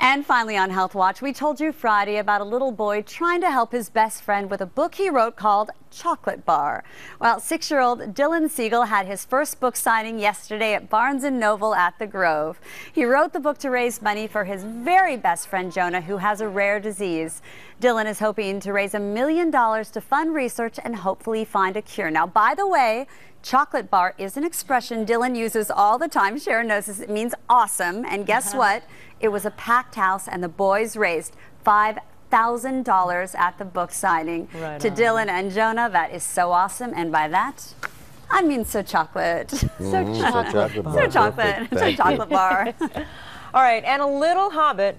And finally on Health Watch, we told you Friday about a little boy trying to help his best friend with a book he wrote called Chocolate Bar. Well, six-year-old Dylan Siegel had his first book signing yesterday at Barnes & Noble at the Grove. He wrote the book to raise money for his very best friend Jonah, who has a rare disease. Dylan is hoping to raise a million dollars to fund research and hopefully find a cure. Now, by the way, chocolate bar is an expression Dylan uses all the time. Sharon knows this. It means awesome. And guess uh -huh. what? It was a packed house, and the boys raised five thousand dollars at the book signing right to on. Dylan and Jonah. That is so awesome, and by that. I mean, so chocolate. Mm, so chocolate. So chocolate. So chocolate. So chocolate bar. All right, and a little hobbit.